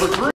number three.